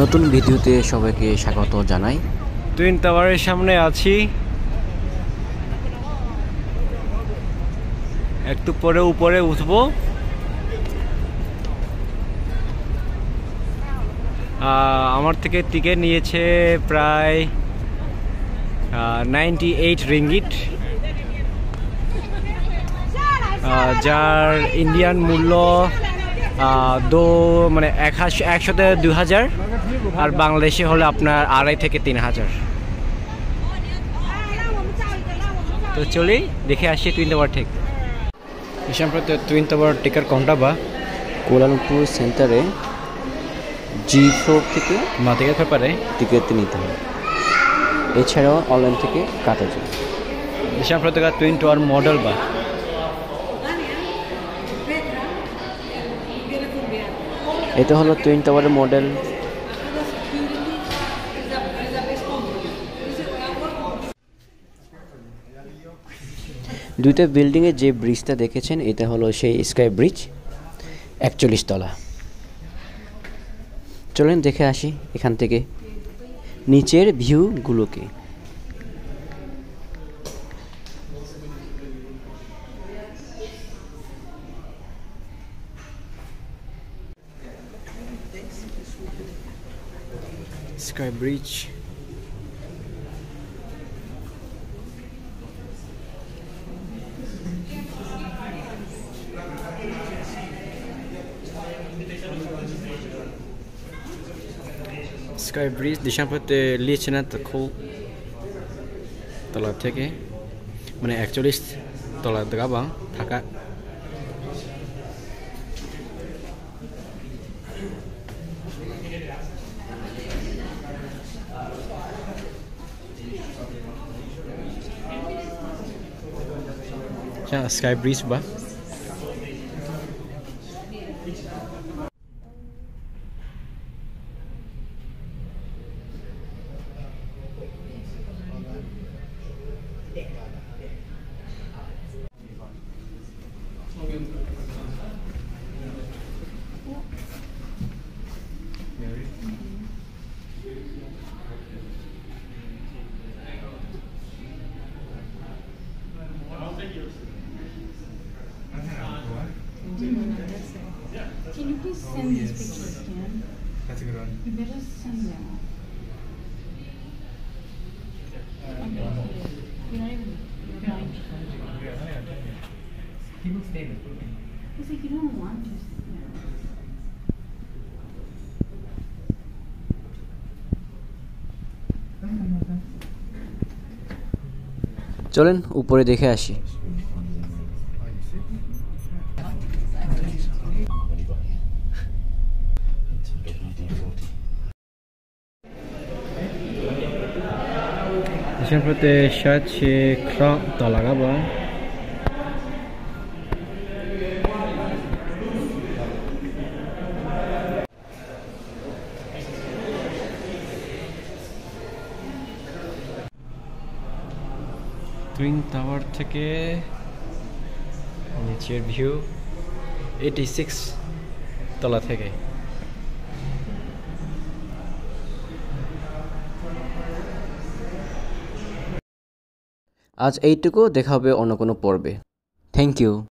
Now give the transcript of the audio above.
নতুন ভিডিওতে সবাইকে স্বাগত জানাই। টুইন টাওয়ারের সামনে আছি। একটু পরে উপরে উঠবো। আমার থেকে টিকিট নিয়েছে প্রায় নাইনটি এইট রিঙ্গিট যার ইন্ডিয়ান মূল্য দো মানে এক একশোতে দু হাজার আর বাংলাদেশে হলে আপনার আড়াই থেকে তিন হাজার। তো চলি দেখে আসি টুইন টাওয়ার ঠিক। সম্প্রতি টুইন টাওয়ার টিকার কোনটা বা? কোলালামপুর সেন্টারে জি ফোর থেকে মাতিকে ব্যাপারে টিকিট নিতে হয় এছাড়াও অনলাইন থেকে কাটা যায় সম্প্রতি টুইন টাওয়ার মডেল বা? এটা হলো টুইন টাওয়ারের মডেল দুইটা বিল্ডিংয়ে যে ব্রিজটা দেখেছেন, এটা হলো সেই স্কাই ব্রিজ একচল্লিশ তলা। চলেন দেখে আসি এখান থেকে। নিচের ভিউগুলোকে স্কাই ব্রিজ স্কাই ব্রিজ দিশাপথে লিয়েছে না তো খুব তলা থেকে মানে একচল্লিশ তলা গাবাং থাকা Macam sky breeze cuba Yeah. Can you please send oh, these pictures again? That's a good one. You better send them. Okay. You're not even. He looks David. It's like you don't want to. you know. চলেন উপরে দেখে আসি Siyempre, siya si Krak talaga ba? Twin tower থেকে নিচের view eighty six তলা থেকে। আজ এইটুকু দেখা হবে অন্য কোনো পর্বে। Thank you